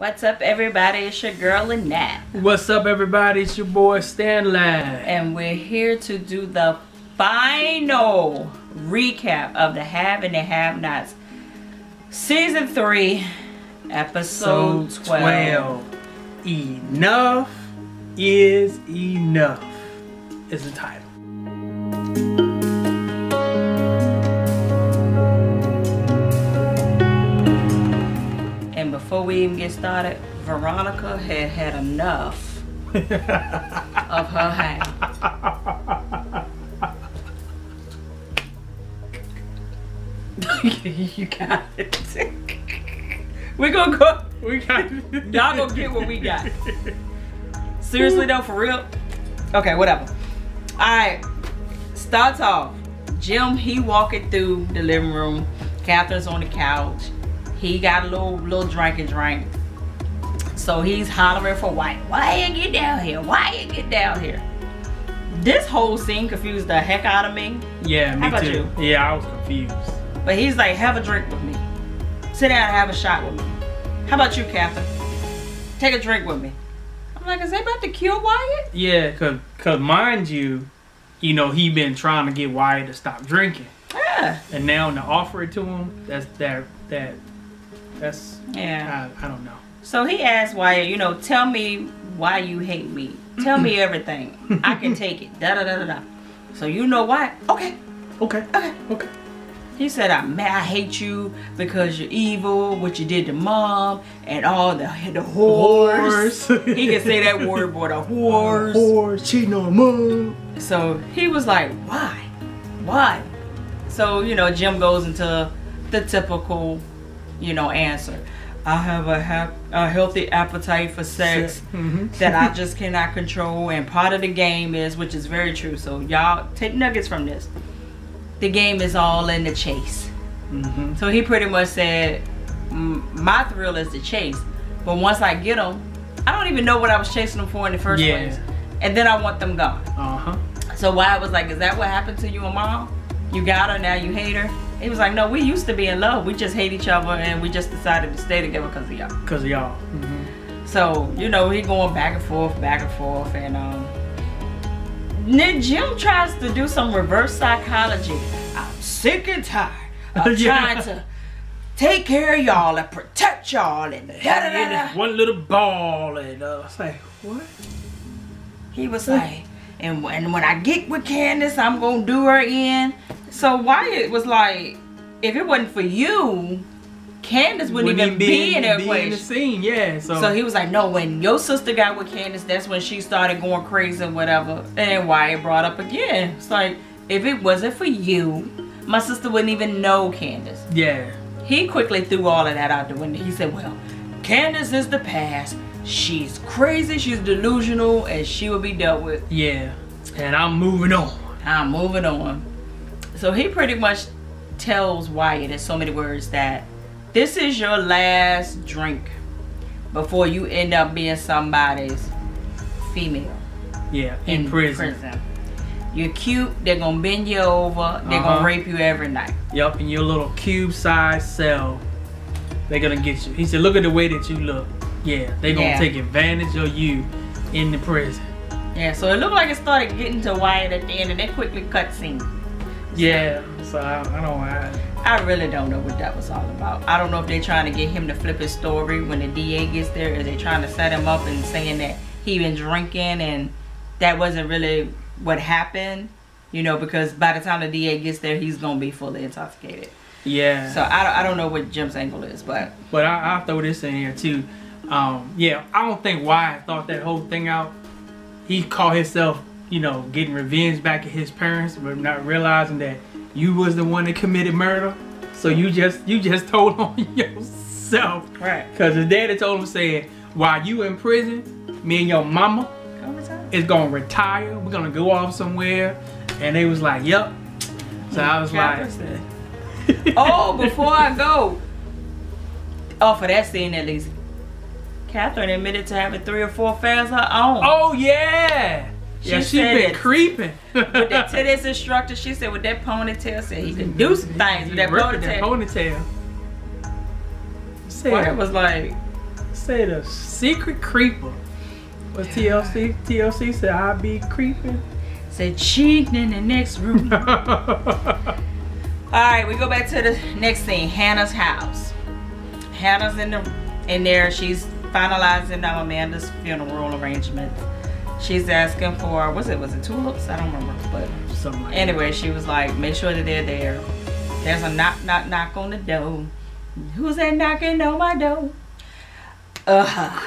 What's up, everybody? It's your girl, Lynette. What's up, everybody? It's your boy, Stanley. And we're here to do the final recap of the Have and the Have Nots. Season 3, Episode 12. 12. Enough is enough is the title. Before we even get started, Veronica had had enough of her hang. you got it. We're gonna go. We got Y'all gonna get what we got. Seriously though, for real? Okay, whatever. Alright. Starts off. Jim, he walking through the living room. Catherine's on the couch. He got a little little drink and drink. So he's hollering for Wyatt. Why you get down here? Why you get down here? This whole scene confused the heck out of me. Yeah, me How about too. you? Yeah, I was confused. But he's like, have a drink with me. Sit down and have a shot with me. How about you, Catherine? Take a drink with me. I'm like, is they about to kill Wyatt? Yeah, cause, cause mind you, you know he been trying to get Wyatt to stop drinking, Yeah. and now to offer it to him, that's that that that's Yeah. I, I don't know. So he asked Wyatt, you know, tell me why you hate me. Tell me everything. I can take it. Da da da da da. So you know why? Okay. Okay, Okay. okay. He said, I, man, I hate you because you're evil, what you did to mom, and all the the whores. Whores. he can say that word, boy, the whores. Whores cheating on mom. So he was like, why? Why? So, you know, Jim goes into the typical, you know, answer. I have a, hap- a healthy appetite for sex Mhm. that I just cannot control. And part of the game is, which is very true. So, y'all take nuggets from this. The game is all in the chase. Mhm. So he pretty much said, my thrill is the chase. But once I get them, I don't even know what I was chasing them for in the first Yeah. place. And then I want them gone. Uh huh. So Wyatt was like, is that what happened to you and mom? You got her, now you hate her? He was like, no, we used to be in love. We just hate each other and we just decided to stay together because of y'all. Cause of y'all. Mhm. So, you know, he going back and forth, back and forth. And um, then Jim tries to do some reverse psychology. I'm sick and tired of Yeah. trying to take care of y'all and protect y'all and da da da And one little ball, and uh, I was like, what? He was like, and when, when I get with Candace, I'm gonna do her in. So Wyatt was like, if it wasn't for you, Candace wouldn't, even be, in that be in the scene. Yeah. So, So he was like, no, when your sister got with Candace, that's when she started going crazy and whatever. And Wyatt brought up again. It's like, if it wasn't for you, my sister wouldn't even know Candace. yeah. He quickly threw all of that out the window. He said, well, Candace is the past. She's crazy, she's delusional, and she will be dealt with. Yeah. And I'm moving on. I'm moving on. So he pretty much tells Wyatt in so many words that this is your last drink before you end up being somebody's female Yeah. In, prison. You're cute, they're gonna bend you over, they're Uh-huh. gonna rape you every night. Yup. In your little cube-sized cell, they're gonna get you. He said, "Look at the way that you look. Yeah, they're gonna Yeah. take advantage of you in the prison. Yeah, so it looked like it started getting to Wyatt at the end and they quickly cut scene. Yeah. So I, I don't. I, I really don't know what that was all about. I don't know if they're trying to get him to flip his story when the DA gets there. Or they trying to set him up and saying that he been drinking and that wasn't really what happened. You know, because by the time the DA gets there, he's gonna be fully intoxicated. yeah. So I don't, I don't know what Jim's angle is, but But I, I'll throw this in here too. Um, yeah, I don't think Wyatt thought that whole thing out. He called himself, you know, getting revenge back at his parents, but not realizing that you was the one that committed murder. So you just you just told on yourself. right. Cause his daddy told him said, while you in prison, me and your mama is gonna retire. We're gonna go off somewhere. And they was like, Yep. So I was like, oh, before I go, oh, for that scene at least, Catherine admitted to having three or four affairs of her own. Oh yeah. Yeah, She she said been it. creeping. With that, to this instructor, she said with that ponytail, said he could do some things with that Ripping that ponytail. ponytail. Wyatt Said, was like, say the secret creeper. Was TLC? TLC said I be creeping. Said cheating in the next room. All right, we go back to the next scene. Hannah's house. Hannah's in the in there. She's finalizing um, Amanda's funeral arrangements. She's asking for was it? Was it tulips? I don't remember, but Something like anyway, she was like, make sure that they're there. There's a knock, knock, knock on the door. Who's that knocking on my door? Uh huh.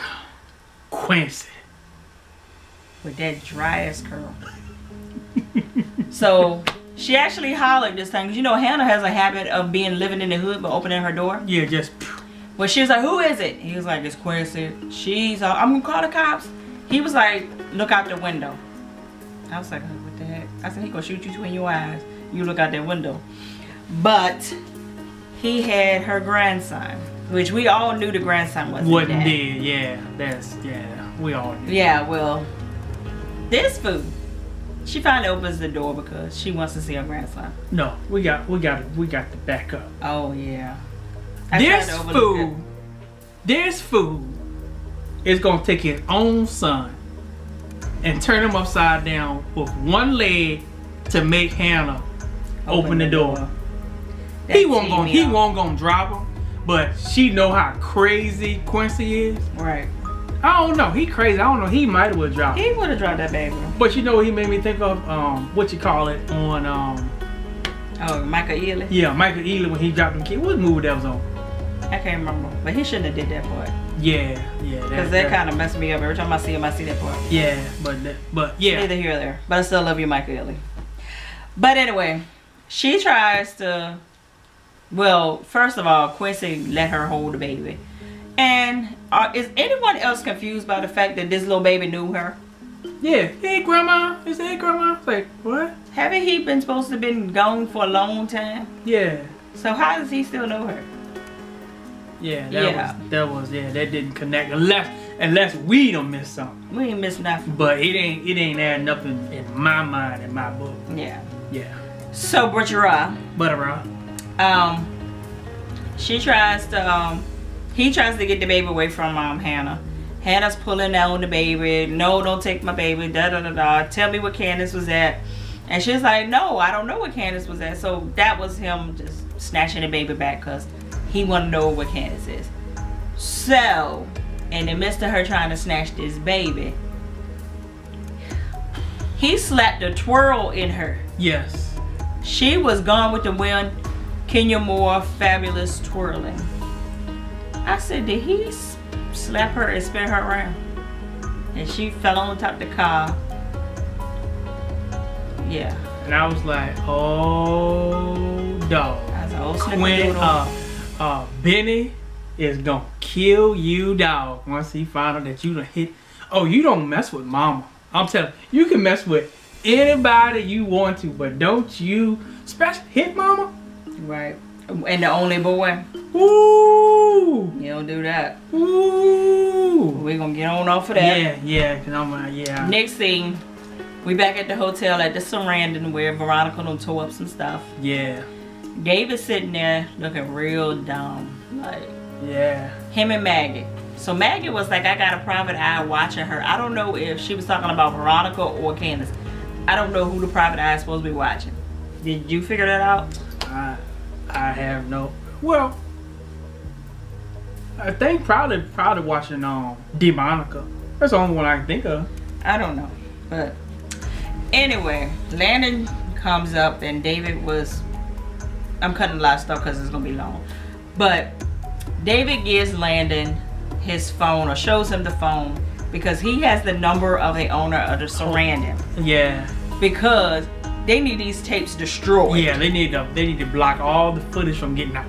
Quincy. With that dry ass curl. so she actually hollered this time because you know Hannah has a habit of being living in the hood but opening her door. Yeah, just Well, she was like, "Who is it?" He was like, "It's Quincy." She's, uh, I'm gonna call the cops. He was like, "Look out the window." I was like, "What the heck?" I said, "He gonna shoot you between your eyes. You look out that window." But he had her grandson, which we all knew the grandson wasn't wasn't dead. dead. Yeah, that's yeah. We all knew. Yeah, well, this food. She finally opens the door because she wants to see her grandson. No, we got we got we got the backup. Oh yeah. I This food. this fool is gonna take his own son and turn him upside down with one leg to make Hannah it. open, the door. That He won't gonna he won't gonna drop him, but she know how crazy Quincy is. Right. I don't know. He crazy. I don't know. He might have dropped. He would have dropped that baby. But you know he made me think of? Um, what you call it on um Oh, Michael Ealy. yeah Michael Ealy when he dropped the kid. What movie that was on? I can't remember, but he shouldn't have did that part yeah. Because that kind of messed me up every time I see him. I see that part. Yeah, but but yeah. Neither here or there, but I still love you, Michael Ealy. But anyway, she tries to. Well, first of all, Quincy let her hold the baby, and uh, is anyone else confused by the fact that this little baby knew her? Yeah. Hey, grandma. Is that grandma? Like what? Haven't he been supposed to been gone for a long time? Yeah. So how does he still know her? Yeah. That Yeah. was that was yeah. That didn't connect unless unless we don't miss something. We ain't missed nothing. But it ain't it ain't adding up in, in my mind in my book. Yeah. Yeah. So Butchera, But around. um, she tries to, um, he tries to get the baby away from um Hannah. Hannah's pulling out on the baby. No, don't take my baby. Da da da da. Tell me where Candace was at. And she's like, no, I don't know where Candace was at. So that was him just snatching the baby back because he want to know where Candace is. So, in the midst of her trying to snatch this baby, he slapped a twirl in her. Yes. She was gone with the wind. Kenya Moore, fabulous twirling. I said, did he slap her and spin her around? And she fell on top of the car. Yeah. And I was like, oh dog. I was like, oh. Uh, Benny is gonna kill you, dog. Once he find out that you done hit. Oh, you don't mess with mama. I'm telling you, you can mess with anybody you want to, but don't you, special hit mama. Right. And the only boy, Ooh, you don't do that. ooh. We're gonna get on off of that. Yeah, yeah, cause I'm, uh, yeah. Next thing, we back at the hotel at the Sarandon where Veronica done tore up some stuff. Yeah, David's sitting there looking real dumb. Like, yeah. him and Maggie. So Maggie was like, I got a private eye watching her. I don't know if she was talking about Veronica or Candace. I don't know who the private eye is supposed to be watching. Did you figure that out? I, I have no. Well, I think probably probably watching um Demonica. That's the only one I can think of. I don't know. But anyway, Landon comes up and David was. I'm cutting a lot of stuff because it's going to be long. But David gives Landon his phone or shows him the phone because he has the number of the owner of the Sarandon. Yeah, Because they need these tapes destroyed. yeah. They need to they need to block all the footage from getting out.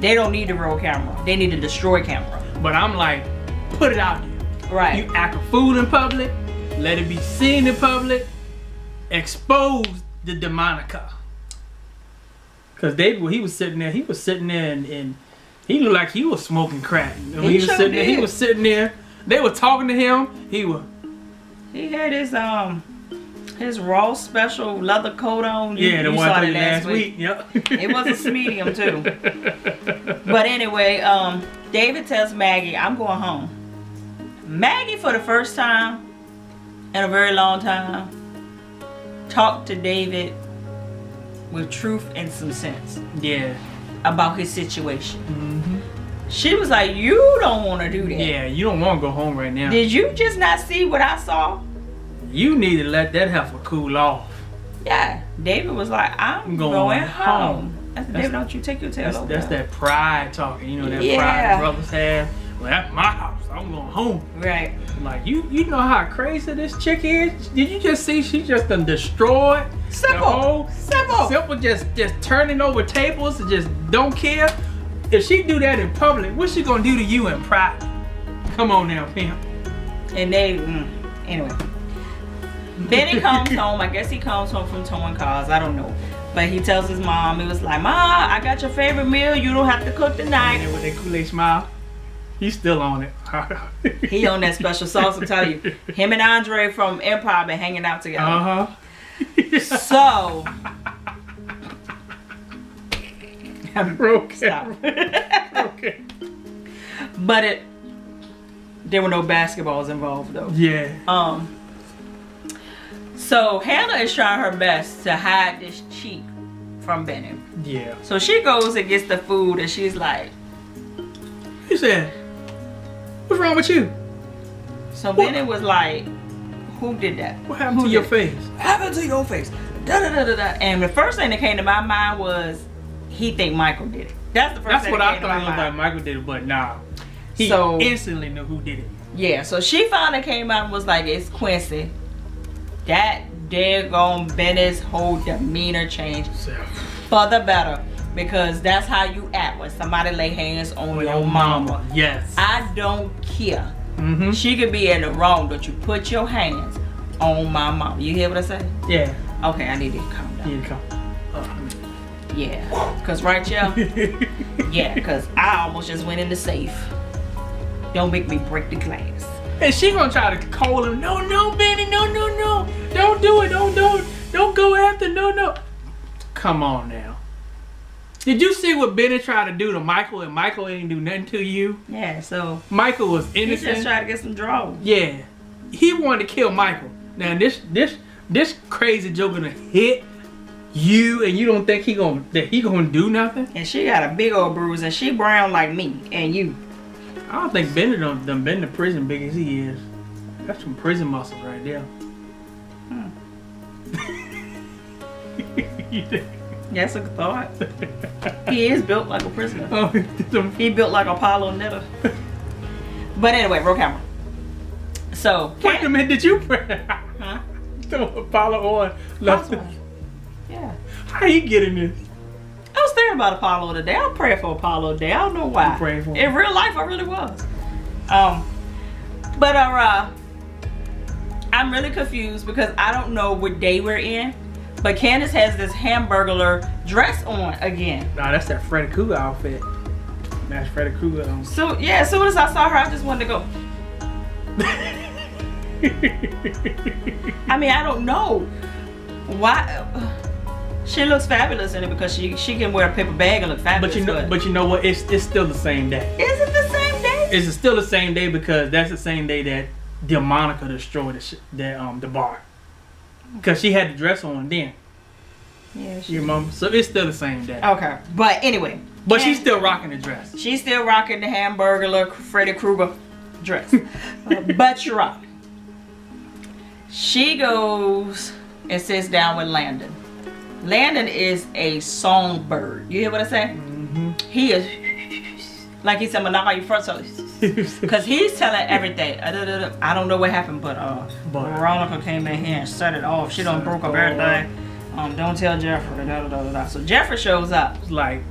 They don't need the real camera. They need a destroy camera. But I'm like, put it out there. Right. You act a fool in public. Let it be seen in public. Expose the Demonica. Cause David, when he was sitting there, he was sitting there and, and he looked like he was smoking crack. When He he was sure sitting there, he was sitting there. They were talking to him. He was he had his um his raw special leather coat on. You, Yeah, the you one saw that last week. Yep. It was a medium too. But anyway, um, David tells Maggie, I'm going home. Maggie, for the first time in a very long time, talked to David with truth and some sense Yeah. about his situation. hmm She was like, You don't want to do that. Yeah, you don't want to go home right now. Did you just not see what I saw? You need to let that heifer cool off. Yeah. David was like, I'm I'm going, going home. home. I said, That's- David, don't you take your tail That's, over. that's that pride talking. You know that Yeah. pride brothers have. Well, that's my house. I'm going home. Right. Like you, you know how crazy this chick is. Did you just see? She just done destroyed the Simple. whole Simple. simple. Just just turning over tables and just don't care. If she do that in public, what's she gonna do to you in private? Come on now, pimp. And they, mm, anyway. Benny comes home. I guess he comes home from towing cars. I don't know. But he tells his mom, he was like, Ma, I got your favorite meal. You don't have to cook tonight. then with that Kool-Aid smile, he's still on it. He on that special sauce, I'm telling you. Him and Andre from Empire been hanging out together. Uh huh. So, okay. stop. okay. but it, there were no basketballs involved though. Yeah. Um. So Hannah is trying her best to hide this cheek from Benny. Yeah. So she goes and gets the food, and she's like, He said, "What's wrong with you? so Benny was like, who did that? What happened Who to your face?" What happened to your face? Da, da, da, da, da. And the first thing that came to my mind was, he think Michael did it. That's the first That's thing what that I thought my it looked mind. like Michael did it, but nah. He So- instantly knew who did it. Yeah, so she finally came out and was like, it's Quincy. That daggone Benny's whole demeanor changed for the better. Because that's how you act when somebody lay hands on your mama. Yes. I don't care. mm-hmm. She could be in the wrong, but you put your hands on my mama. You hear what I say? Yeah. Okay, I need to calm down. Here you come. Yeah. Cause right yeah, yeah, cause I almost just went in the safe. Don't make me break the glass. and she gonna try to call him. No, no, Benny. No, no, no. Don't do it. Don't, don't, don't go after. No, no. Come on now. Did you see what Benny tried to do to Michael, and Michael ain't do nothing to you? Yeah, so Michael was innocent. he just tried to get some draws. Yeah, he wanted to kill Michael. Now this this this crazy joke gonna hit you, and you don't think he gonna that he gonna do nothing? And she got a big old bruise and she brown like me and you. I don't think Benny done, done been to prison big as he is. That's some prison muscles right there. Hmm. You think- That's a thought. he is built like a prisoner. oh, He built like Apollo Nida. But anyway, roll camera. So, Wait a minute, did you pray? Huh? Throw Apollo on. left-. Yeah. How you getting this? I was thinking about Apollo today. I'm praying for Apollo today. I don't know why. For him? In real life, I really was. Um, but uh, uh, I'm really confused because I don't know what day we're in. But Candace has this hamburglar dress on again. Nah, that's that Freddy Krueger outfit. That's Freddy Krueger. On. So yeah, as soon as I saw her, I just wanted to go. I mean, I don't know why. She looks fabulous in it because she she can wear a paper bag and look fabulous. but you know, but you know what? It's it's still the same day. is it the same day? It's still the same day because that's the same day that Demonica destroyed the, sh- the um the bar. Cause she had the dress on then. Yeah, she. Your mom. So it's still the same day. Okay, but anyway, But she's still rocking the dress. she's still rocking the hamburger look, Freddy Krueger dress. Uh, but you're right. She goes and sits down with Landon. Landon is a songbird. You hear what I say? Mm-hmm. He is like he said, Monopoly first. So, Cause he's telling everything. I don't know what happened, but uh, But- Veronica came in here and set it off. She done broke up everything. Um, don't tell Jeffrey. Da, da, da, da, da. So Jeffrey shows up. Like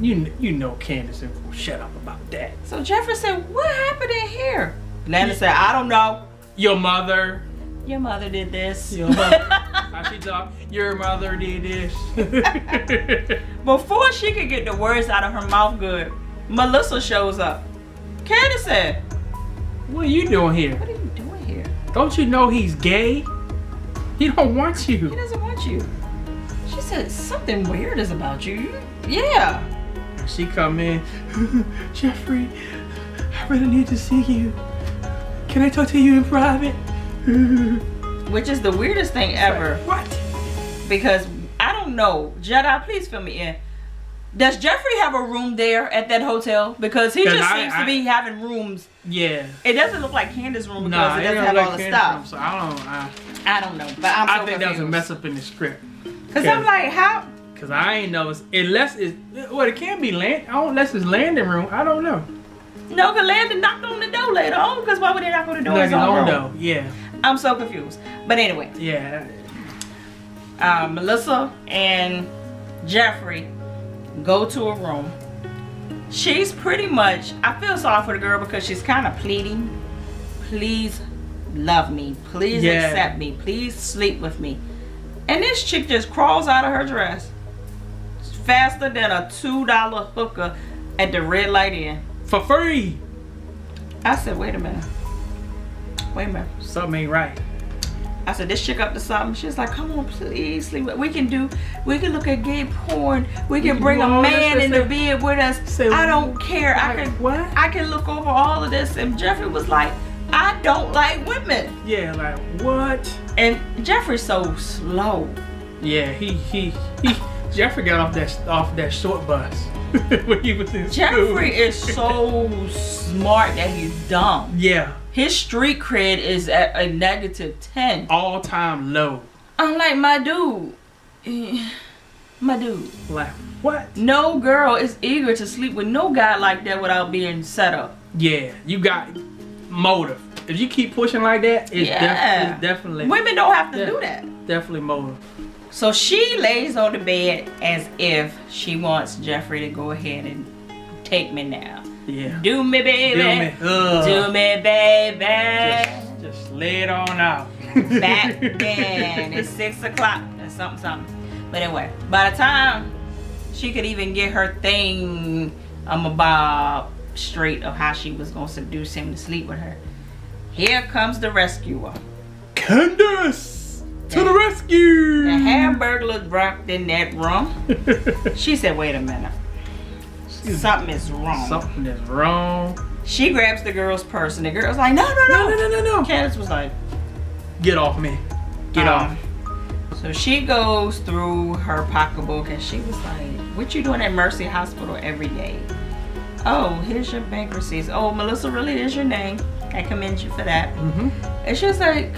you you know Candace ain't gonna shut up about that. So Jeffrey said, "What happened in here?" Landon said, "I don't know. Your mother. Your mother did this." Your mother. How she talk? Your mother did this. Before she could get the words out of her mouth good, Melissa shows up. Candace said, what are you doing here? "What are you doing here?" Don't you know he's gay? He don't want you. He doesn't want you. She said, something weird is about you. You- Yeah. She come in, Jeffrey, I really need to see you. Can I talk to you in private? Which is the weirdest thing ever. What? Because I don't know. Jedi, please fill me in. Does Jeffrey have a room there at that hotel? Because he just I- seems I- to be having rooms. Yeah. It doesn't look like Candace's room because Nah, it it doesn't don't have look all the like stuff. Candace, So I don't. I, I don't know, but I'm so I think that was a mess up in the script. Cause I'm like, how? Cause I ain't know unless it's well it can be land. I don't unless it's landing room. I don't know. No, cause Landon knocked on the door later on. Cause why would they knock on the door? Like his own own though. Yeah. I'm so confused. But anyway, Yeah. um, Melissa and Jeffrey go to a room. She's pretty much, I feel sorry for the girl because she's kind of pleading. Please love me. Please Yeah. accept me. Please sleep with me. And this chick just crawls out of her dress faster than a $2 hooker at the red light inn. For free. I said, wait a minute. Wait a minute. Something ain't right. I said, this chick up to something. She's like, come on, please sleep. We can do, we can look at gay porn. We can bring a man in the bed with us. Say, I don't care. I can, what? I can look over all of this. And Jeffrey was like, I don't like women. Yeah. Like what? And Jeffrey's so slow. Yeah. He he he. Jeffrey got off that off that short bus when he was in Jeffrey school. is so smart that he's dumb. Yeah. His street cred is at a negative 10. All time low. I'm like, my dude. My dude. Like what? No girl is eager to sleep with no guy like that without being set up. Yeah. You got motive. If you keep pushing like that, it's, Yeah. def- it's definitely Women don't have to do that. definitely motive. So she lays on the bed as if she wants Jeffrey to go ahead and take me now. Yeah. Do me, baby. Do me. Ugh. Do me, baby. Just, just lay it on out. Back then. It's six o'clock or something, something. But anyway, by the time she could even get her thing um, about straight of how she was going to seduce him to sleep with her, here comes the rescuer. Candace to the rescue. The hamburger dropped in that room. She said, wait a minute. Something is wrong. Something is wrong. She grabs the girl's purse and the girl's like, no, no, No, no. no, no, no, no. Candace was like, Get off me. Get um, off. So she goes through her pocketbook and she was like, what you doing at Mercy Hospital every day? Oh, here's your bank receipts. Oh, Melissa really is your name. I commend you for that. Mm-hmm. And she was like,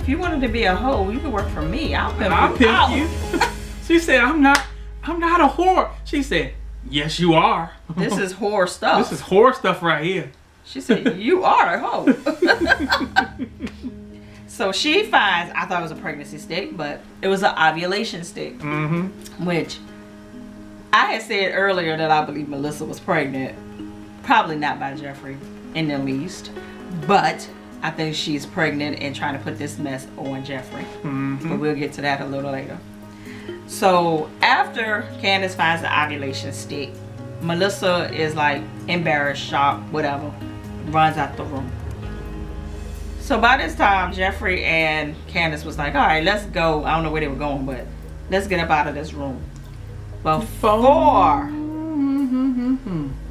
if you wanted to be a hoe, you could work for me. I'll pimp I'll you pimp you. she said, I'm not, I'm not a whore. She said, yes, you are. This is whore stuff. this is whore stuff right here. She said, You are a hoe. so she finds, I thought it was a pregnancy stick, but it was an ovulation stick, Mm-hmm. which I had said earlier that I believe Melissa was pregnant. Probably not by Jeffrey in the least, but I think she's pregnant and trying to put this mess on Jeffrey. Mm-hmm. But we'll get to that a little later. So after Candace finds the ovulation stick, Melissa is like embarrassed, shocked, whatever, runs out the room. So by this time, Jeffrey and Candace was like, all right, let's go. I don't know where they were going, but let's get up out of this room. Before,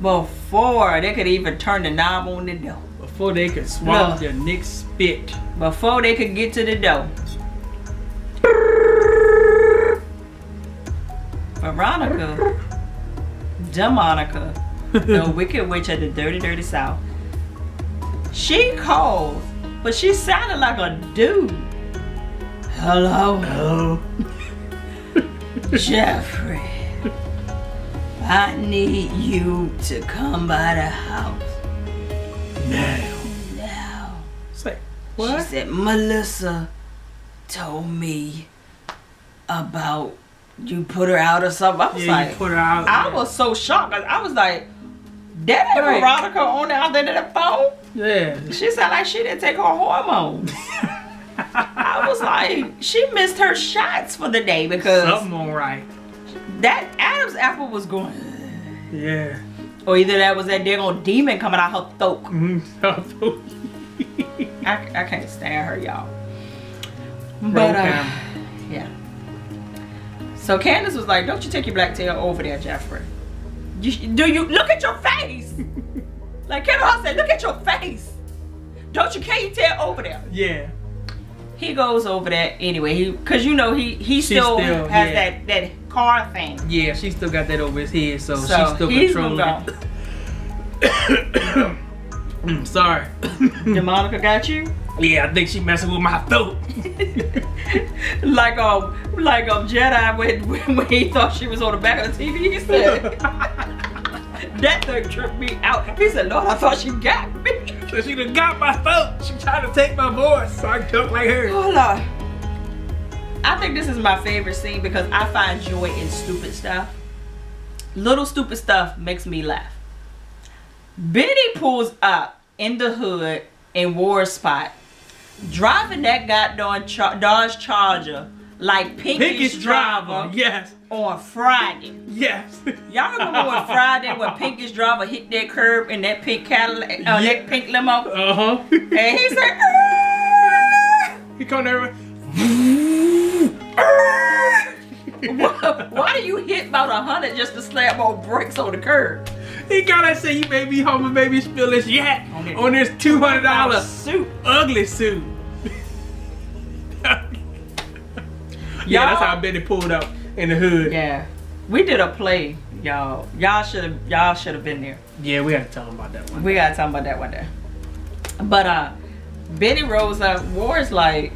before they could even turn the knob on the door, Before they could swallow Look. your Nick spit. before they could get to the door, Veronica, Demonica, the wicked witch of the dirty, dirty south. She called, but she sounded like a dude. Hello, Oh. Jeffrey. I need you to come by the house Now. now. Say, what? She said Melissa told me about you put her out or something. I was Yeah, like, you put her out. I there. was so shocked. I was like, that ain't Right. Veronica on the other end of the phone. Yeah. She sounded like she didn't take her hormones. I was like, she missed her shots for the day because Something all right. that Adam's apple was going. Yeah. Or either that was that daggone demon coming out her throat. Mhm. I, I can't stand her, y'all. But uh, yeah. So Candace was like, "Don't you take your black tail over there, Jeffrey? You, do you look at your face?" like Kevin Hart said, "Look at your face. Don't you carry your tail over there?" Yeah. He goes over there anyway. He, cause you know he he still, still- has yeah. that that car thing. Yeah, she still got that over his head, so, So she's still controlling. Mm, Sorry. Demonica got you. yeah, I think she messing with my throat. like um like um Jedi when, when when he thought she was on the back of the TV. He said that thing tripped me out. He said, "Lord, I thought she got me." so she done got my throat. She tried to take my voice, so I talk like her. Hold on. I think this is my favorite scene because I find joy in stupid stuff. Little stupid stuff makes me laugh. Benny pulls up in the hood in War Spot, driving that goddamn Char- Dodge Charger like Pinky's, Pinkish driver driver. Yes. on Friday. Yes. Y'all remember when Friday when Pinky's driver hit that curb in that pink Cadillac, uh, Yeah. that pink limo, Uh huh. and he said, "Ah!" he come there. why, why do you hit about a hundred just to slam more brakes on the curb? He gotta say he made me home and made me spill this yak On on this two hundred dollar suit. ugly suit. yeah, that's how Benny pulled up in the hood. Yeah, we did a play, y'all. Y'all should have. Y'all should have been there. Yeah, we had to tell him about that one. We gotta talk about that one day. But uh, Benny rolls up. War's like,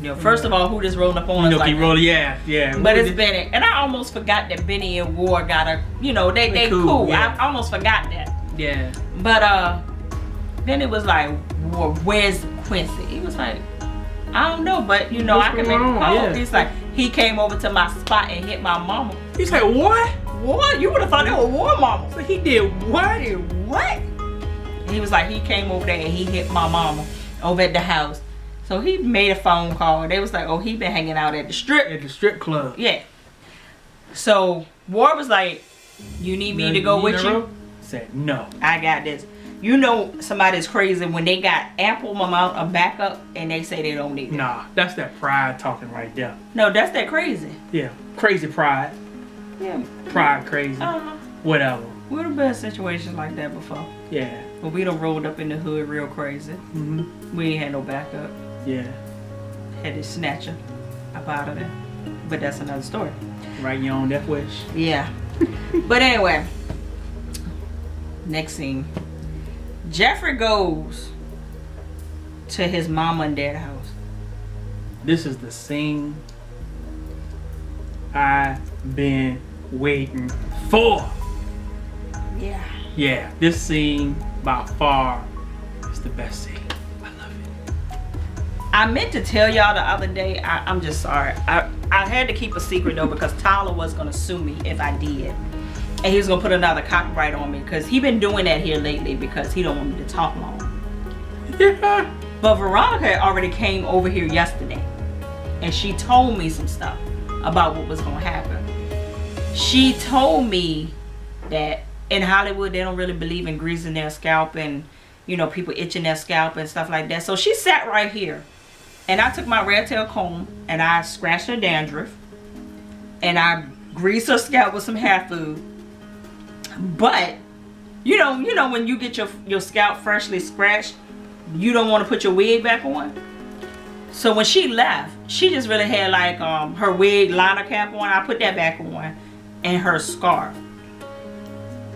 you know, first of all, who just rolling up on You us like that? Yeah, yeah. But it's Benny, and I almost forgot that Benny and War got a, you know, they They cool, cool. yeah. I almost forgot that. Yeah. But uh, then it was like, War, where's Quincy? He was like, I don't know, but you know, What's I can make a call. Yeah. He's like, he came over to my spot and hit my mama. He said what? What? You would have thought they were War mama. So he did what? What? He was like, he came over there and he hit my mama over at the house. So he made a phone call. They was like, oh, he been hanging out at the strip. At the strip club. Yeah. So War was like, you need me to go with you? Said no. I got this. You know somebody's crazy when they got ample amount of backup and they say they don't need it. Nah, that's that pride talking right there. No, that's that crazy. Yeah, crazy pride. Yeah. Pride crazy. Uh-huh. Whatever. We've been in situations like that before. Yeah. But we done rolled up in the hood real crazy. hmm We ain't had no backup. Yeah. Had to snatch her up out of there. But that's another story. Right, you own that wish. Yeah. but anyway, next scene. Jeffrey goes to his mama and dad house. This is the scene I've been waiting for. Yeah. Yeah, this scene by far is the best scene. I love it. I meant to tell y'all the other day. I, I'm just sorry. I, I had to keep a secret though because Tyler was gonna sue me if I did, and he was gonna put another copyright on me because he been doing that here lately because he don't want me to talk long. Yeah. But Veronica already came over here yesterday, and she told me some stuff about what was gonna happen. She told me that in Hollywood they don't really believe in greasing their scalp and you know people itching their scalp and stuff like that. So she sat right here, and I took my red tail comb and I scratched her dandruff, and I greased her scalp with some hair food. But you know, you know when you get your your scalp freshly scratched, you don't want to put your wig back on. So when she left, she just really had like um her wig liner cap on. I put that back on, and her scarf.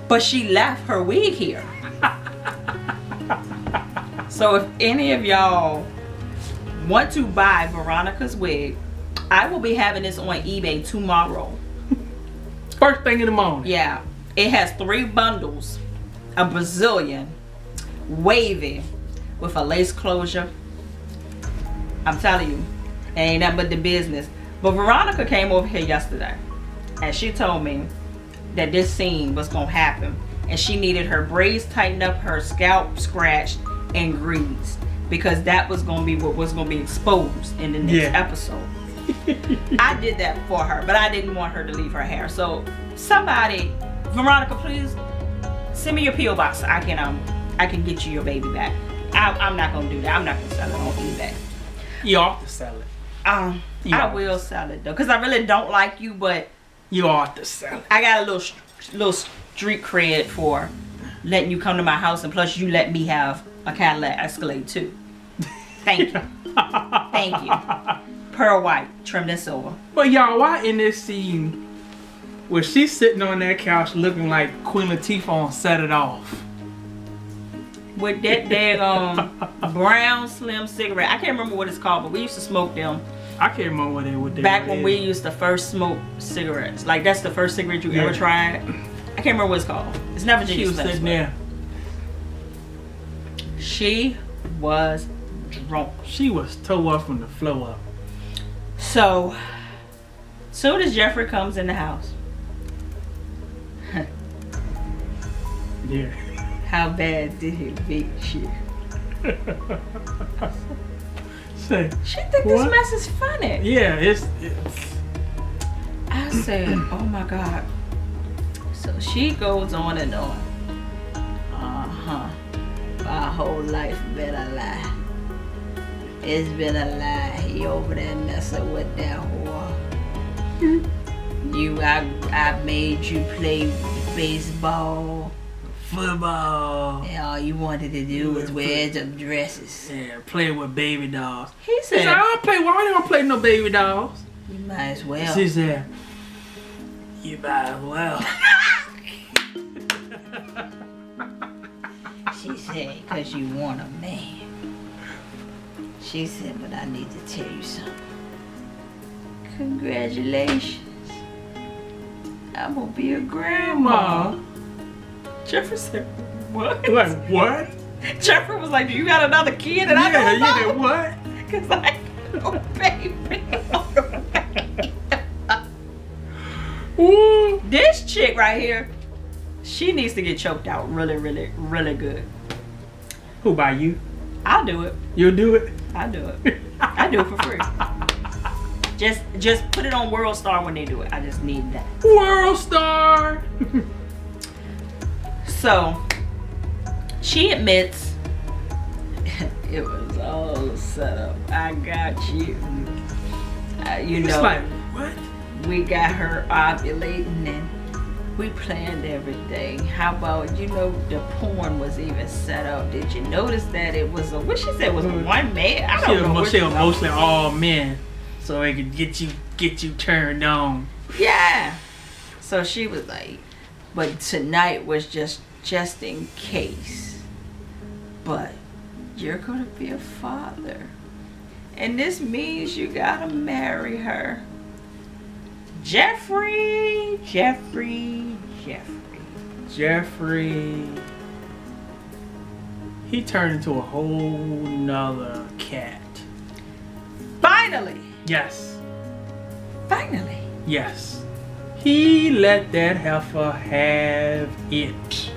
But she left her wig here. so if any of y'all want to buy Veronica's wig, I will be having this on eBay tomorrow. First thing in the morning. Yeah, it has three bundles, a Brazilian, wavy, with a lace closure. I'm telling you, it ain't nothing but the business. But Veronica came over here yesterday, and she told me that this scene was gonna happen, and she needed her braids tightened up, her scalp scratched, and greased because that was gonna be what was gonna be exposed in the next Yeah. episode. I did that for her, but I didn't want her to leave her hair. So somebody, Veronica, please send me your PO box. I can um, I can get you your baby back. I, I'm not gonna do that. I'm not gonna sell it on eBay. You ought to sell it. Um, Yeah. I will sell it though, cause I really don't like you, but You ought to sell it. I got a little little street cred for letting you come to my house, and plus you let me have a Cadillac Escalade too. Thank you, thank you. Pearl white, trimmed in silver. But y'all, why in this scene where she's sitting on that couch looking like Queen Latifah on Set It Off? with that daggone brown slim cigarette. I can't remember what it's called, but we used to smoke them I can't remember what they what they back when we used to first smoke cigarettes. Like that's the first cigarette you Yeah. ever tried. I can't remember what it's called. It's never She Jiggy was sitting Slims. there. She was drunk. She was toe up from the floor up. So, soon as Jeffrey comes in the house, Yeah. how bad did he beat you? Say, She think this mess is funny. yeah, it's, it's I said, oh my God. So she goes on and on. Uh huh. My whole life been a lie. It's been a lie. He over there messing with that whore. Hmm? You, I, I made you play baseball. football. And all you wanted to do was wear them dresses. Yeah, play with baby dolls. He She said, I don't play. Why don't play no baby dolls? you might as well. She said, you might as well. She said, because you want a man. She said, but I need to tell you something. Congratulations. I'm going to be a grandma. Ma, Jeffrey said, what? like what? Jeffrey was like, do you got another kid? And I yeah, don't you know. did what? Because I no baby. Ooh. this chick right here, she needs to get choked out really, really, really good. Who by you? I'll do it. You'll do it. I'll do it. I do it for free. Just just put it on World Star when they do it. I just need that. World star. So she admits it was all set up. I got you. Uh, you It's know, like what? we got her ovulating and we planned everything. How about you know the porn was even set up? Did you notice that it was a what she said was mm-hmm. one man? I don't was, know. what she was she- mostly all men, so it could get you get you turned on. Yeah. So she was like, but tonight was just just in case. But you're gonna be a father. And this means you gotta marry her. Jeffrey, Jeffrey, Jeffrey. Jeffrey. He turned into a whole nother cat. Finally, Yes. finally. Yes. He let that heifer have it.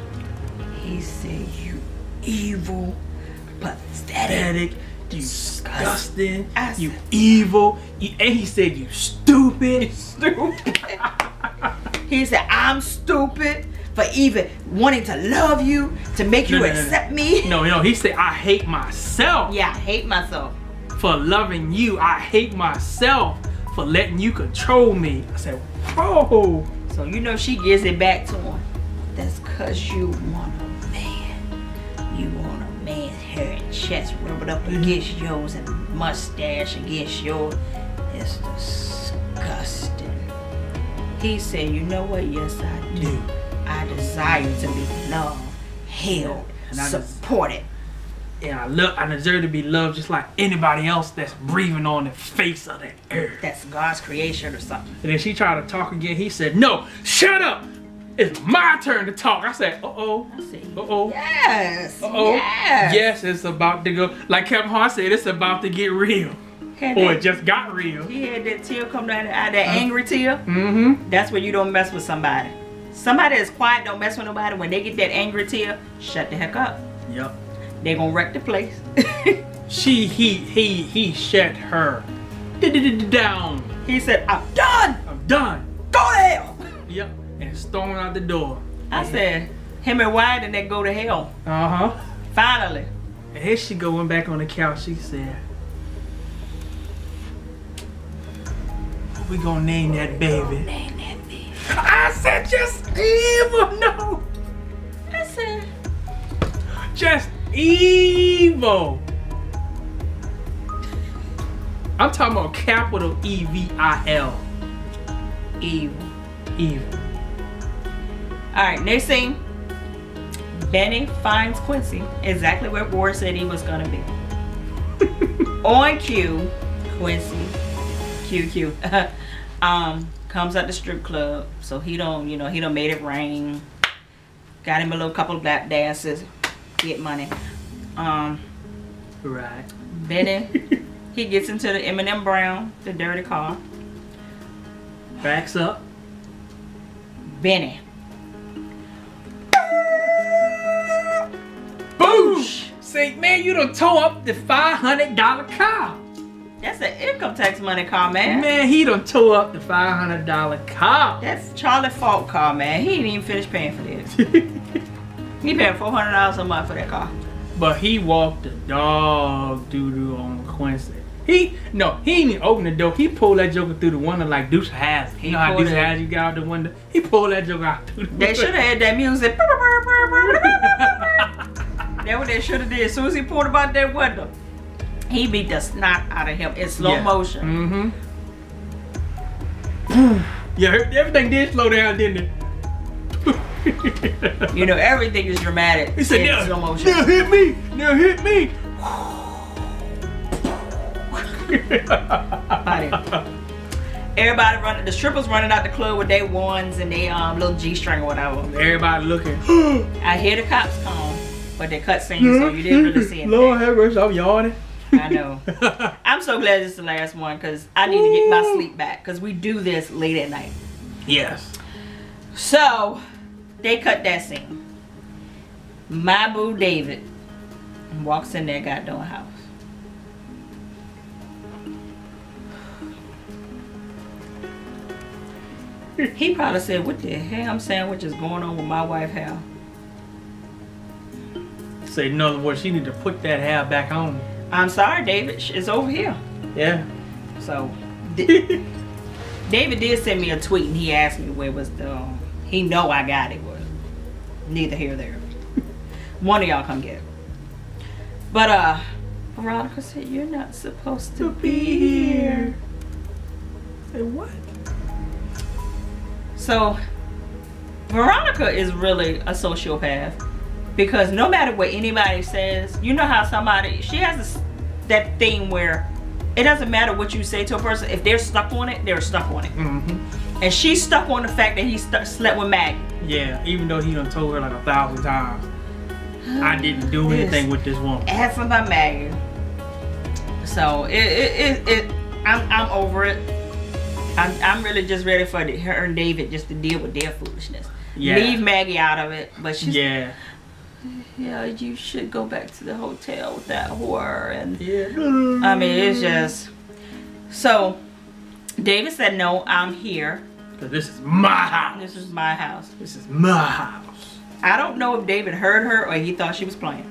He said, you evil, pathetic. Pathetic, you disgusting, I you evil, you, and he said you stupid. stupid. he said, I'm stupid for even wanting to love you, to make you No, no, no, no. accept me. No, no, he said I hate myself Yeah, I hate myself. for loving you. I hate myself for letting you control me. I said, whoa. So you know she gives it back to him. That's cause you want a man. You want a man's hair and chest rubbed up against yours and mustache against yours. It's disgusting. He said, you know what? Yes, I do. I desire to be loved, held, And I supported. And I love, I deserve to be loved just like anybody else that's breathing on the face of that earth. That's God's creation or something. And then she tried to talk again. He said, No, shut up. It's my turn to talk. I said, Uh oh. I see. Uh oh. Yes. Uh oh. Yes. Yes, it's about to go. Like Kevin Hart said, it's about to get real. Had Or that- it just got real. he had that tear come down, out that angry tear. Mm hmm. That's when you don't mess with somebody. Somebody that's quiet don't mess with nobody. When they get that angry tear, shut the heck up. Yep. They gonna wreck the place. She, he, he, he shut her down. he said, "I'm done. I'm done. Go to hell." Yep. And storming out the door. I said, him and Wyatt and they go to hell. Uh huh. Finally. And here she going back on the couch. She said, We gonna name that baby. Name that baby. I said just evil. No, I said, just evil. I'm talking about capital E V I L. evil. Evil. All right, next scene. Benny finds Quincy exactly where Ward said he was gonna be. On cue, Quincy, QQ, um, comes at the strip club. So he don't, you know, he don't made it rain. Got him a little couple of lap dances, get money. Um, Right. Benny, he gets into the Eminem Brown, the dirty car. Backs up. Benny, Say, man, you done tore up the $500 car. that's an income tax money car, man. Man, he done tore up the $500 car. That's Charlie Fault car, man. He didn't even finish paying for this. He paid four hundred dollars a month for that car. but he walked the dog doo-doo on um, Quincy. He, no, he didn't even open the door. He pulled that joker through the window like Deuce has. He You know how Deuce has you got out the window? He pulled that joker out through the They window. They should have had that music. That's what they should have did. As soon as he pulled about that window, he beat the snot out of him in slow Yeah. motion. Mm-hmm. yeah, everything did slow down, didn't it? You know, everything is dramatic He said, in now, slow motion. now hit me, now hit me. Everybody running, the strippers running out the club with their ones and their um, little G string or whatever. Everybody looking. I hear the cops come, but they cut scenes, so you didn't really see hmm? anything. Lord have mercy, I'm yawning. I know. I'm so glad this is the last one because I need to get my sleep back because we do this late at night. yes. So they cut that scene. My boo David walks in that goddamn house. He probably said, "What the ham sandwich is going on with my wife Hal?" Say in other words, she need to put that hair back on. I'm sorry, David. It's over here. Yeah. So David did send me a tweet and he asked me where was the. Um, he know I got it, but neither here nor there. One of y'all come get it. But uh, Veronica said you're not supposed to, be here. Say what? So Veronica is really a sociopath because no matter what anybody says, you know how somebody she has this, that thing where it doesn't matter what you say to a person if they're stuck on it, they're stuck on it. Mm-hmm. And she's stuck on the fact that he stu- slept with Maggie. Yeah, even though he done told her like a thousand times, I didn't do anything with this woman. Ask about Maggie. So it it, it, it I'm I'm over it. I'm, I'm really just ready for the, her and David just to deal with their foolishness. Yeah. Leave Maggie out of it, but she's Yeah. Yeah, you should go back to the hotel with that whore. And Yeah. I mean, it's just so. David said, "No, I'm here. Cause this is my house. This is my house." This is my house. I don't know if David heard her or he thought she was playing.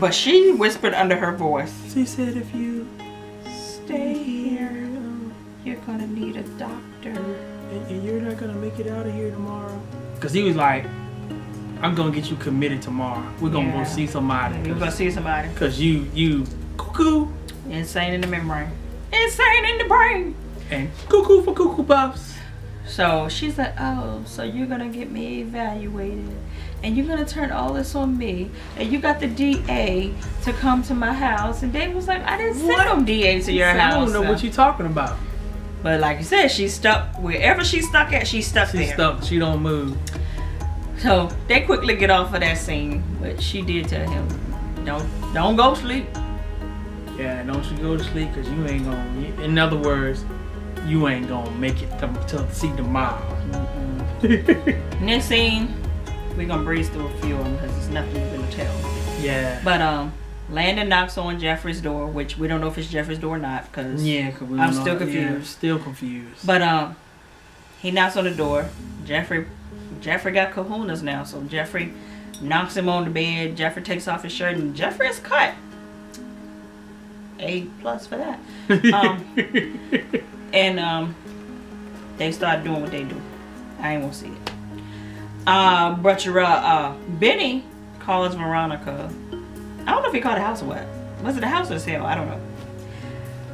But she whispered under her voice, She said if you Stay here. You're gonna need a doctor. and, and you're not gonna make it out of here tomorrow. Cause he was like, I'm gonna get you committed tomorrow. We're gonna Yeah. go see somebody. We're gonna see somebody. Cause you you cuckoo Insane in the membrane. Insane in the brain. and cuckoo for Cocoa Puffs. So she's like, oh, so you're gonna get me evaluated. And you're gonna turn all this on me. And you got the DA to come to my house. And Dave was like, I didn't send What? no DA to your I house. I don't know what you're talking about. But like you said, she's stuck wherever she's stuck at, she's stuck She's there. stuck. She don't move. So they quickly get off of that scene, but she did tell him, "Don't, don't go sleep." Yeah, don't you go to sleep because you ain't gonna. In other words, you ain't gonna make it to, to see tomorrow. Next scene, we're gonna breeze through a few of them because there's nothing we're gonna tell. yeah. But um, Landon knocks on Jeffrey's door, which we don't know if it's Jeffrey's door or not, because yeah, 'cause I'm don't still know- yeah, confused. still confused. But um, he knocks on the door. Jeffrey, Jeffrey got kahunas now, so Jeffrey knocks him on the bed. Jeffrey takes off his shirt, and Jeffrey is cut. A plus for that. Um, and um, they start doing what they do. I ain't gonna see it. Um, but your uh, uh, Benny calls Veronica. I don't know if he called the house or what. Was it the house or the cell? I don't know.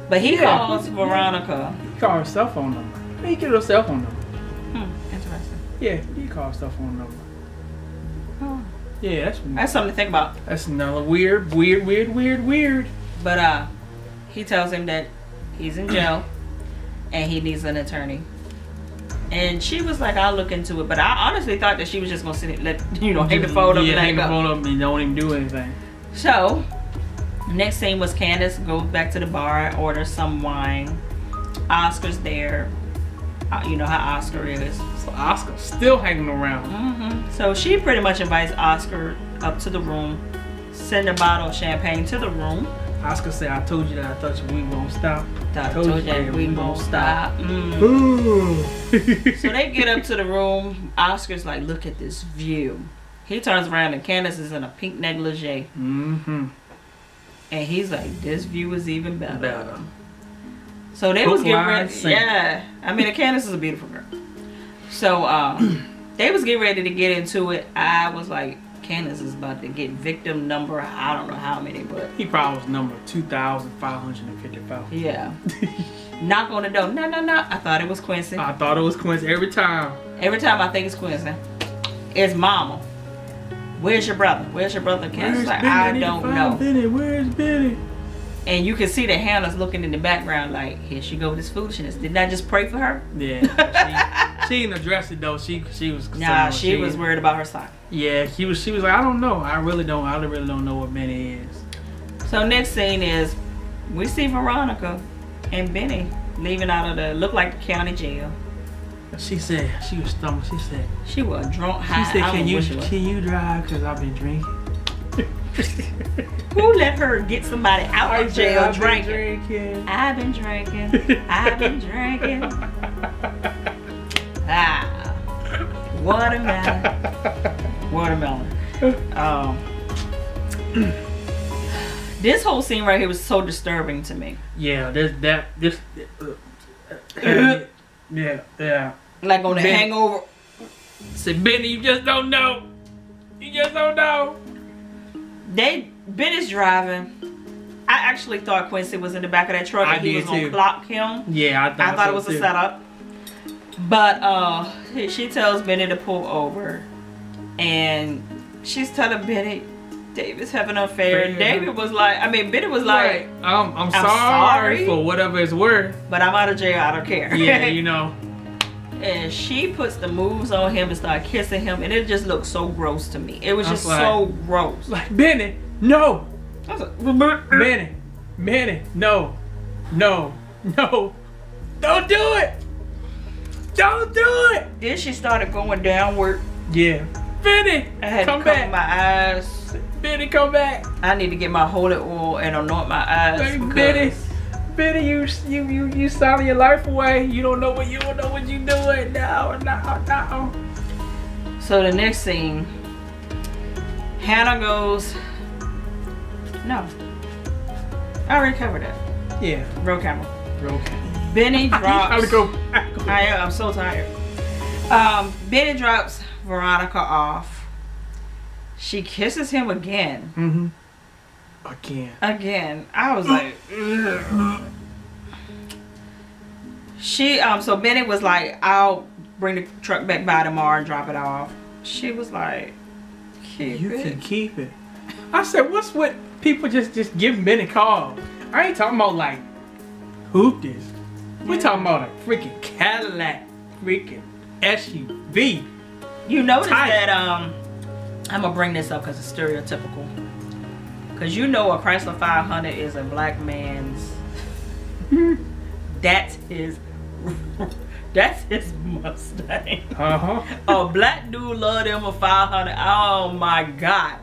But he Yeah. calls Veronica. He called her cell phone number. He get her cell phone number. Hmm, interesting. Yeah, he called her cell phone number. Oh, Yeah, that's that's something to think about. that's another weird, weird, weird, weird, weird. But uh, he tells him that he's in jail and he needs an attorney. And she was like, "I'll look into it." But I honestly thought that she was just gonna sit and let you know hang the phone up yeah, and hang the phone up and don't even do anything. So, next scene was Candace goes back to the bar, orders some wine. Oscar's there. Uh, you know how Oscar is. So Oscar's still hanging around. hmm So she pretty much invites Oscar up to the room, send a bottle of champagne to the room. Oscar said, "I told you that I thought you we won't stop." I Told told you that we we won't won't stop. Mm. So they get up to the room. Oscar's like, look at this view. He turns around and Candace is in a pink negligee. Mm-hmm. And he's like, this view is even better. Better. So they Hook, was getting ready. Yeah. I mean, and Candace is a beautiful girl. So um, they was getting ready to get into it. I was like, Candace is about to get victim number, I don't know how many, but He probably was number two thousand five hundred and fifty-five. yeah. Knock on the door. No, no, no. I thought it was Quincy. I thought it was Quincy every time. Every time I think it's Quincy, it's Mama. Where's your brother? Where's your brother? Candace's like, I need don't know. Benny, where's Benny? And you can see that Hannah's looking in the background like, here she go with this foolishness. Didn't I just pray for her? Yeah, she, she didn't address it though. She she was concerned. Nah, she was worried about her son. Yeah, she was. She was like, I don't know. I really don't. I really don't know what Benny is. So next scene is we see Veronica and Benny leaving out of the look like the county jail. She said she was stumbled. She said She was drunk she said can you wish it was. can you drive because I've been drinking. Who let her get somebody out I of jail "I've been drinking? drinking. I've been drinking. I've been drinking. Ah, watermelon. Watermelon. Um, this whole scene right here was so disturbing to me. Yeah, this that this. Uh, yeah, yeah. Like on the Ben- Hangover. Said Benny, you just don't know. You just don't know. They Ben is driving. I actually thought Quincy was in the back of that truck I and he was gonna too. clock him. Yeah, I thought. I thought so it was too. a setup. But uh she tells Benny to pull over and she's telling Benny David's having an affair. And David was like I mean Benny was like, um, I'm, I'm sorry, sorry. for whatever it's worth. but I'm out of jail, I don't care. Yeah, you know. and she puts the moves on him and start kissing him and it just looked so gross to me. It was I was just like- so gross. Like Benny, no, I was like, Benny, Benny, no, no, no, don't do it. Don't do it. then she started going downward. Yeah, Benny, I had come to cover back. my eyes. Benny, come back. I need to get my holy oil and anoint my eyes. Benny, Benny, you you you you selling your life away. You don't know what you don't know what you doing. No, no, no. So the next scene, Hannah goes. No, I already covered that. Yeah, Roll camera. okay. Benny You drops. gotta go back. I am. I'm so tired. Um, Benny drops Veronica off. She kisses him again. Mm-hmm. Again. Again. I was like. She um. So Benny was like, "I'll bring the truck back by tomorrow and drop it off." She was like, "Keep You it." can keep it. I said, what's what people just just give men a calls? I ain't talking about like hoop this. We talking about a freaking Cadillac, freaking SUV. You notice Tight. that um I'm gonna bring this up because it's stereotypical. Cause you know a Chrysler 500 is a black man's. that's his. that's his Mustang. Uh huh. a black dude love them a 500. Oh my god!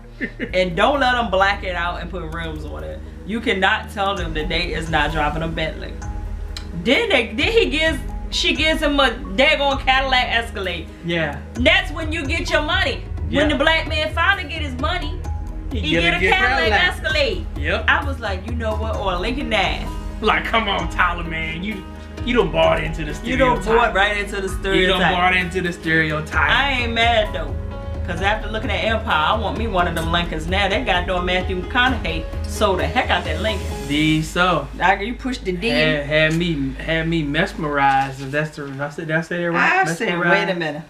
And don't let them black it out and put rims on it. You cannot tell them that they is not driving a Bentley. Then they then he gives she gives him a daggone Cadillac Escalade. Yeah. That's when you get your money. When the black man finally get his money, he get get a Cadillac Escalade. Yep. I was like, you know what, or a Lincoln Nav. Like, come on, Tyler, man. You you don't bought into the You don't bought right into the stereotype. You don't stereotype. bought into the stereotype. I ain't mad though. Cause after looking at Empire, I want me one of them Lincolns now. That goddamn Matthew McConaughey sold the heck out that Lincoln. D so Like you push the D. had, had me had me mesmerized. If that's the did I said did I say that right? I said, wait a minute.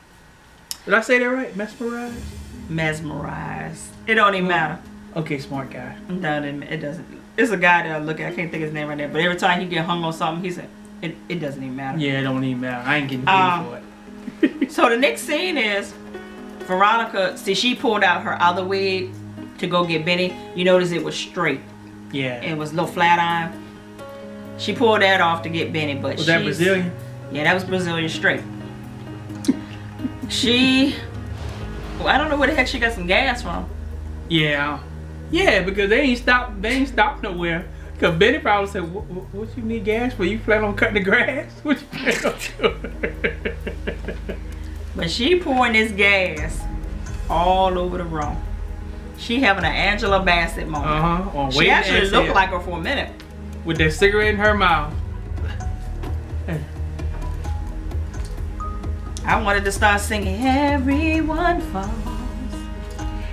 Did I say that right? Mesmerized. Mesmerized. It don't even matter. Okay, smart guy. No, it it doesn't. It's a guy that I look at. I can't think his name right now. But every time he get hung on something, he said, it, it doesn't even matter. Yeah, it don't even matter. I ain't getting paid Um, for it. So the next scene is Veronica. See, she pulled out her other wig to go get Benny. You notice it was straight. Yeah. It was a little flat iron. She pulled that off to get Benny, but Was that Brazilian? Yeah, that was Brazilian straight. she, well, I don't know where the heck she got some gas from. Yeah. Yeah, because they ain't stopped. They ain't stopped nowhere. Cause Benny probably said, "What, what, what you need gas for? You plan on cutting the grass? What you plan on doing?" But she pouring this gas all over the room. She having an Angela Bassett moment. uh huh. On She actually looked like her for a minute. with that cigarette in her mouth. I wanted to start singing Everyone Falls.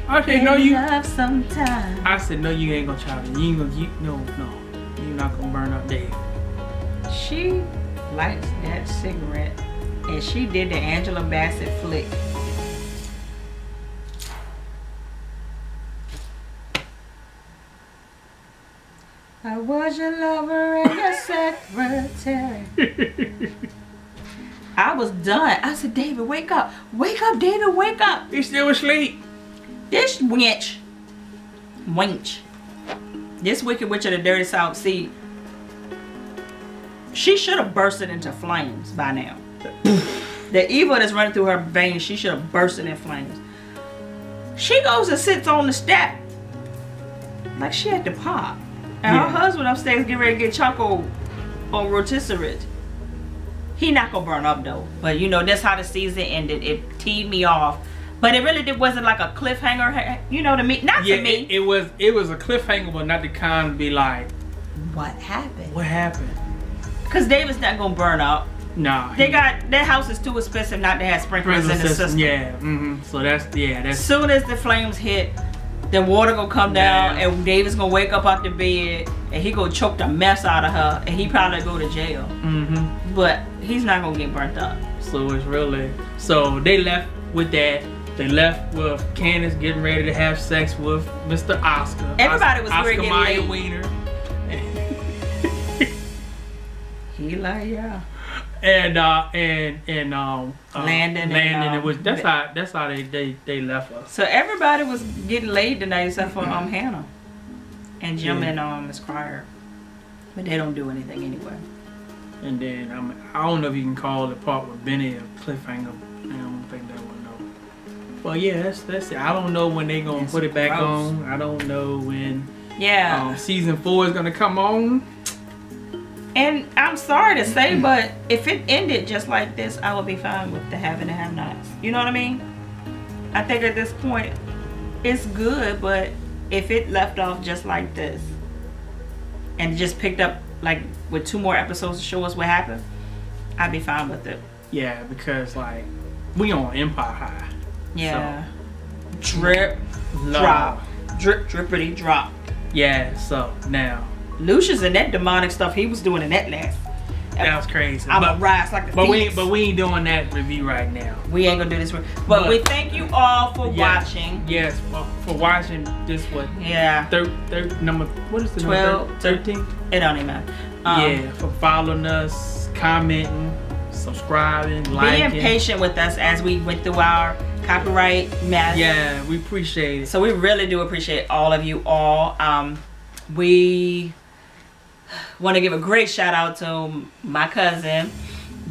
I said, no, you. Love sometime. I said, no, you ain't gonna try to. You ain't gonna. You, no, no. You're not gonna burn up Dave. She lights that cigarette. And she did the Angela Bassett flick. I was your lover and your secretary. I was done. I said, David, wake up. Wake up, David, wake up. He still asleep. This wench, wench, this wicked witch of the dirty south sea, she should have bursted into flames by now. The evil that's running through her veins, she should have bursted in flames. She goes and sits on the step like she had to pop. And Yeah. her husband upstairs getting ready to get choco on rotisserie. He not gonna burn up though. But you know, that's how the season ended. It teed me off. But it really did, wasn't like a cliffhanger, you know, to me. Not Yeah, to me. it, it was. It was a cliffhanger, but not the kind to be like, what happened? what happened? Because David's not gonna burn up. Nah. They he- got their house is too expensive not to have sprinklers in the system, system. Yeah. Mm-hmm. So that's yeah. As That's soon as the flames hit, the water gonna come down, Yeah. and David's gonna wake up out the bed, and he gonna choke the mess out of her, and he probably go to jail. mm-hmm. But he's not gonna get burnt up. So it's really so they left with that. They left with Candace getting ready to have sex with Mr. Oscar. Everybody was Oscar to Mayer laid. Wiener. He like yeah. And uh and and um uh, Landon and, Landon um, it was that's how that's how they they, they left us. So everybody was getting laid tonight except for um Hannah and Jim Yeah. and um Miss Cryer. But they don't do anything anyway. And then um, I don't know if you can call the part with Benny a cliffhanger. I don't think that one no. Well yeah, that's that's it. I don't know when they gonna That's put it back gross. on. I don't know when Yeah. um, season four is gonna come on. And I'm sorry to say, but if it ended just like this, I would be fine with the having and have nots. You know what I mean? I think at this point, it's good, but if it left off just like this and just picked up like with two more episodes to show us what happened, I'd be fine with it. Yeah, because like we on Empire High. Yeah. Drip, Lord. drop. Drip, drippity, drop. Yeah, so now Lucius and that demonic stuff he was doing in that last. that was crazy. I'm but a rise like the but we phoenix. but we ain't doing that review right now. We ain't gonna do this. But, But- we thank you all for Yeah. watching. Yes, for, for watching this what Yeah. third third number what is the Twelve, number thirteen? It don't even matter. Um, yeah, for following us, commenting, subscribing, liking. Being patient with us as we went through our copyright mess. Yeah, we appreciate it. So we really do appreciate all of you all. Um, we want to give a great shout out to my cousin,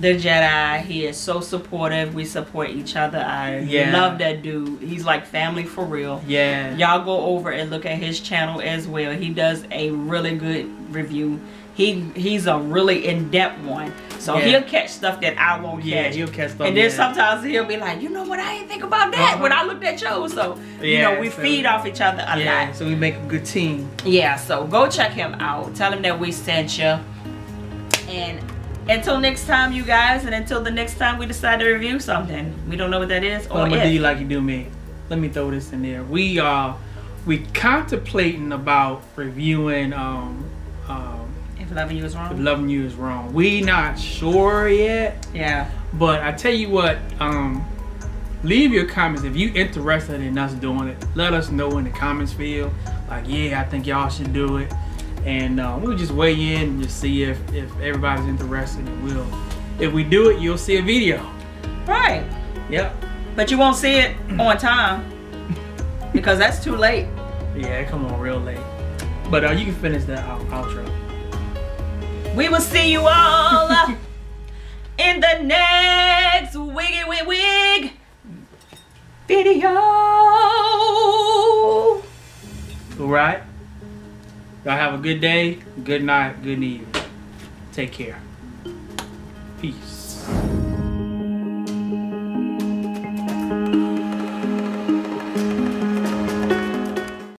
the Jedi. He is so supportive. We support each other. I Yeah. love that dude. He's like family for real. Yeah. Y'all go over and look at his channel as well. He does a really good review. He he's a really in depth one. So Yeah. he'll catch stuff that I won't Yeah, catch. he'll catch stuff. and then yeah. sometimes he'll be like, you know what, I didn't think about that Uh-huh. when I looked at you. So you know, we so- feed off each other a Yeah, lot. so we make a good team. Yeah, so go check him out. Tell him that we sent you. And until next time, you guys, and until the next time we decide to review something, we don't know what that is. Well, Or I'm gonna do you like you do me. Let me throw this in there. We are we contemplating about reviewing um um If loving you is wrong. if loving you is wrong. We not sure yet, Yeah. but I tell you what, um leave your comments if you interested in us doing it. Let us know in the comments field. Like, yeah, I think y'all should do it. And uh, we'll just weigh in and just see if, if everybody's interested and we'll if we do it, you'll see a video. Right. Yep. But you won't see it on time because that's too late. Yeah, it come on real late. But uh, you can finish that out- outro. We will see you all uh, in the next wiggy wig wig video. All right. Y'all have a good day, good night, good evening. Take care.